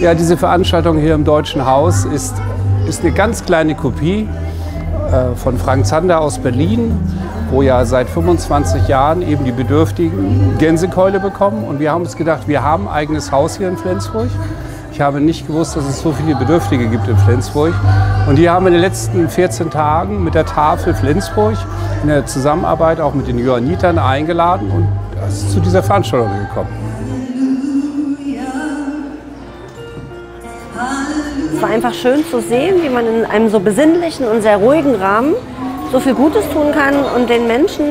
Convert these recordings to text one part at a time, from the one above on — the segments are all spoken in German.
Ja, diese Veranstaltung hier im Deutschen Haus ist, ist eine ganz kleine Kopie äh, von Frank Zander aus Berlin, wo ja seit 25 Jahren eben die Bedürftigen Gänsekeule bekommen. Und wir haben uns gedacht, wir haben ein eigenes Haus hier in Flensburg. Ich habe nicht gewusst, dass es so viele Bedürftige gibt in Flensburg. Und die haben in den letzten 14 Tagen mit der Tafel Flensburg in der Zusammenarbeit auch mit den Johannitern eingeladen und ist zu dieser Veranstaltung gekommen. Es war einfach schön zu sehen, wie man in einem so besinnlichen und sehr ruhigen Rahmen so viel Gutes tun kann und den Menschen,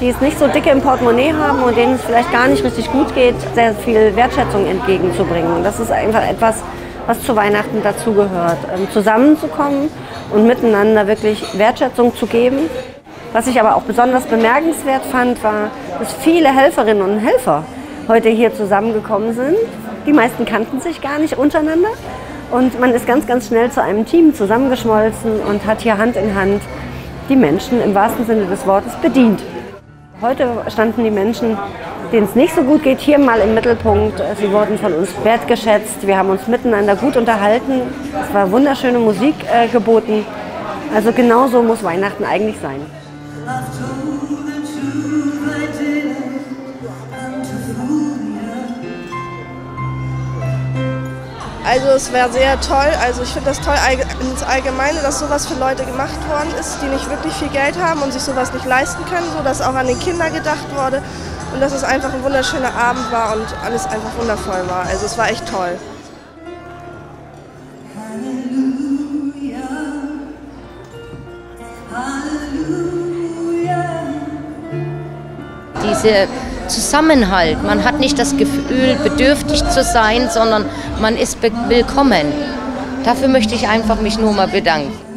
die es nicht so dicke im Portemonnaie haben und denen es vielleicht gar nicht richtig gut geht, sehr viel Wertschätzung entgegenzubringen. Das ist einfach etwas, was zu Weihnachten dazugehört. Ähm, zusammenzukommen und miteinander wirklich Wertschätzung zu geben. Was ich aber auch besonders bemerkenswert fand, war, dass viele Helferinnen und Helfer heute hier zusammengekommen sind. Die meisten kannten sich gar nicht untereinander. Und man ist ganz, ganz schnell zu einem Team zusammengeschmolzen und hat hier Hand in Hand die Menschen im wahrsten Sinne des Wortes bedient. Heute standen die Menschen, denen es nicht so gut geht, hier mal im Mittelpunkt. Sie wurden von uns wertgeschätzt. Wir haben uns miteinander gut unterhalten. Es war wunderschöne Musik äh, geboten. Also genau so muss Weihnachten eigentlich sein. Also es wäre sehr toll. Also ich finde das toll ins Allgemeine, dass sowas für Leute gemacht worden ist, die nicht wirklich viel Geld haben und sich sowas nicht leisten können, so dass auch an den Kinder gedacht wurde und dass es einfach ein wunderschöner Abend war und alles einfach wundervoll war. Also es war echt toll. Diese Zusammenhalt. Man hat nicht das Gefühl, bedürftig zu sein, sondern man ist willkommen. Dafür möchte ich einfach mich nur mal bedanken.